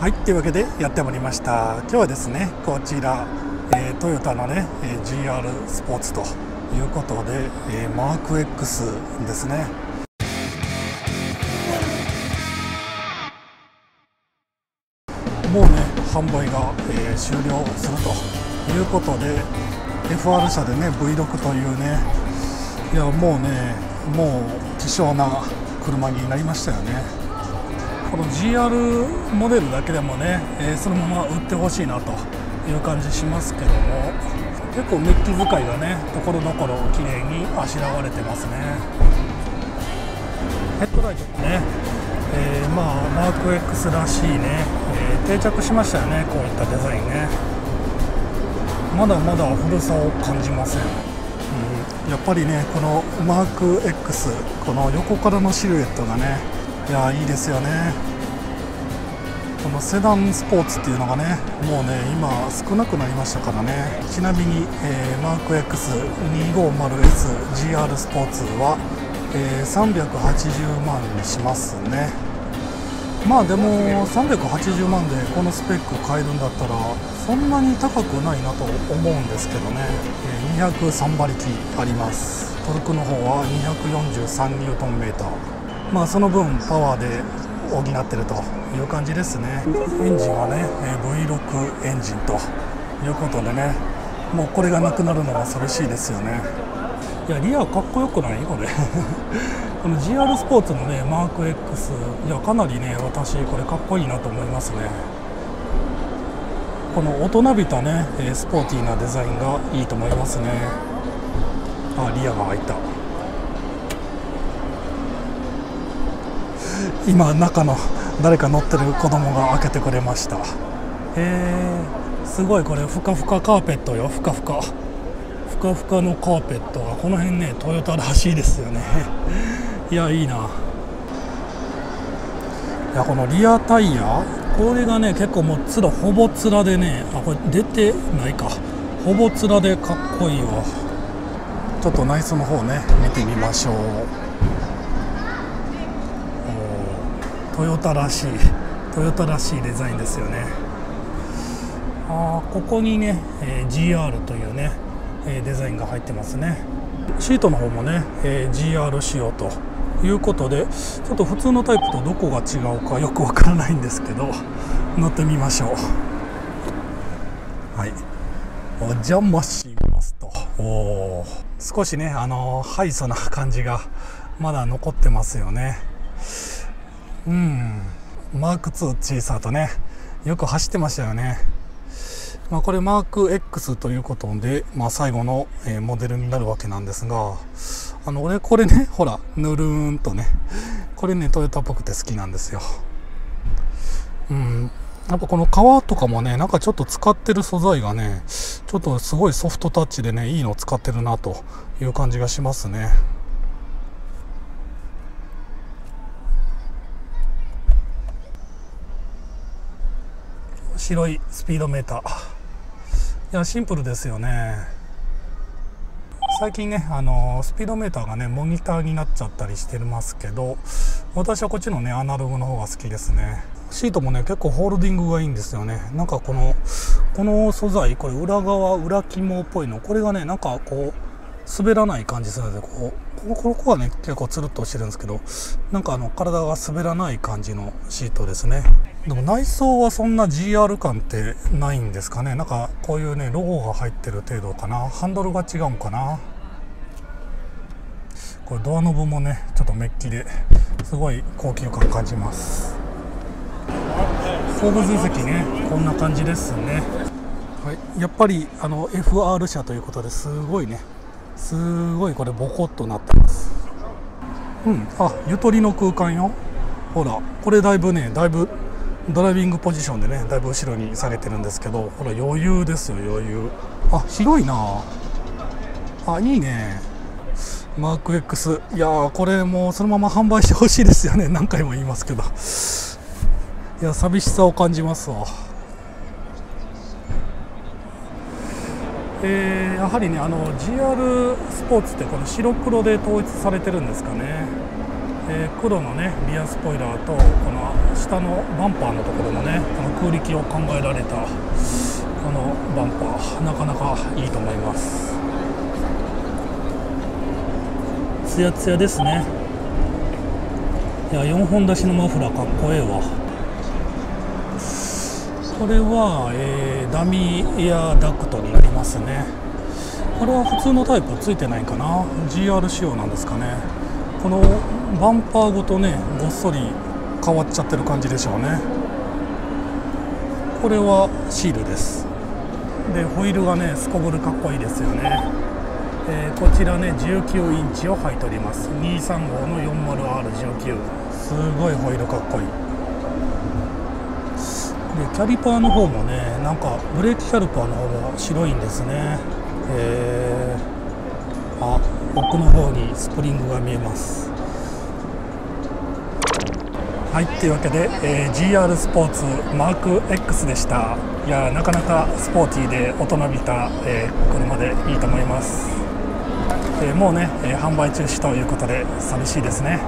はいというわけでやってまいりました。今日はですねこちら、えー、トヨタのね、えー、GR スポーツということで、えー、マーク X ですね。もうね販売が、えー、終了するということで FR 社でね V6 というねいやもうねもう希少な車になりましたよね。この GR モデルだけでもね、えー、そのまま売ってほしいなという感じしますけども結構メッキ使いがねところどころ綺麗にあしらわれてますね。ヘッドライトもね、えー、まあマーク X らしいね、えー、定着しましたよねこういったデザインね。まだまだ古さを感じません、うん、やっぱりねこのマーク X この横からのシルエットがねいやいいですよね。このセダンスポーツっていうのがねもうね今少なくなりましたからね。ちなみに、えー、マーク X250SGR スポーツは、えー、380万にしますね。まあでも380万でこのスペック買えるんだったらそんなに高くないなと思うんですけどね、203馬力あります。トルクの方は243ニュートンメーター。まあ、その分パワーで補ってるという感じですね。エンジンはね V6 エンジンということでね。もうこれがなくなるのは恐ろしいですよね。いやリアかっこよくない？これ。この GR スポーツのねマーク X いやかなりね私これかっこいいなと思いますね。この大人びたねスポーティーなデザインがいいと思いますね。あリアが開いた。今中の誰か乗ってる子供が開けてくれました。へえすごいこれふかふかカーペットよ。ふかふか。ふかふかのカーペットがこの辺ねトヨタらしいですよね。いやいいな。いやこのリアタイヤこれがね結構もうつらほぼつらでねあこれ出てないか。ほぼつらでかっこいいわ。ちょっと内装の方ね見てみましょう。トヨタらしいトヨタらしいデザインですよね。ああここにね、えー、GR というね、えー、デザインが入ってますね。シートの方もね、えー、GR 仕様ということでちょっと普通のタイプとどこが違うかよくわからないんですけど乗ってみましょう。はい。お邪魔しますと。お少しねあのハイソな感じがまだ残ってますよね。うん。マーク2小さとねよく走ってましたよね。まあ、これマーク X ということで、まあ、最後の、え、モデルになるわけなんですがあの俺これねほらぬるーんとねこれねトヨタっぽくて好きなんですよ。うん。やっぱこの革とかもねなんかちょっと使ってる素材がねちょっとすごいソフトタッチでねいいのを使ってるなという感じがしますね。白いスピードメーター。いやシンプルですよね。最近ねあのスピードメーターがねモニターになっちゃったりしてますけど私はこっちのねアナログの方が好きですね。シートもね結構ホールディングがいいんですよね。なんかこのこの素材これ裏側裏肝っぽいのこれがねなんかこう滑らない感じするのでこうここはね結構つるっとしてるんですけどなんかあの体が滑らない感じのシートですね。でも内装はそんな GR 感ってないんですかね。なんかこういうねロゴが入ってる程度かな。ハンドルが違うんかな。これドアノブもねちょっとメッキですごい高級感感じます。後部座席ねこんな感じですね。はい。やっぱりあの FR 車ということですごいね。すごいこれボコッとなってますうん。あゆとりの空間よ。ほらこれだいぶねだいぶドライビングポジションでねだいぶ後ろに下げてるんですけどほら余裕ですよ余裕。あ広いな。あいいね。マーク X いやこれもうそのまま販売してほしいですよね。何回も言いますけど。いや寂しさを感じますわ。えー、やはりねあの GR スポーツってこの白黒で統一されてるんですかね。えー、黒のねリアスポイラーとこの下のバンパーのところのねこの空力を考えられたこのバンパーなかなかいいと思います。ツヤツヤですね。いや4本出しのマフラーかっこええわ。これは、えー、ダミーエアダクトになりますね。これは普通のタイプついてないかな。GR 仕様なんですかね。このバンパーごとねごっそり変わっちゃってる感じでしょうね。これはシールです。でホイールがねすこぶるかっこいいですよね、えー、こちらね19インチを履いております。235の 40R19 すごいホイールかっこいい。でキャリパーの方もねなんかブレーキキャリパーの方も白いんですね。えー、あ奥の方にスプリングが見えます。はいというわけで、えー、GR スポーツマーク X でした。いやなかなかスポーティーで大人びた、えー、車でいいと思います、えー、もうね、え販売中止ということで寂しいですね、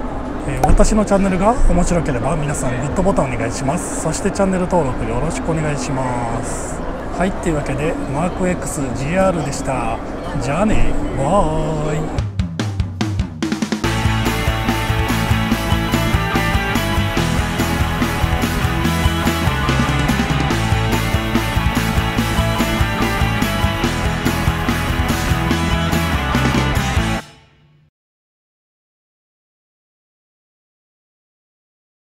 え私のチャンネルが面白ければ皆さんグッドボタンお願いします。そしてチャンネル登録よろしくお願いします。はいというわけでマーク XGR でした。じゃあね。バイ。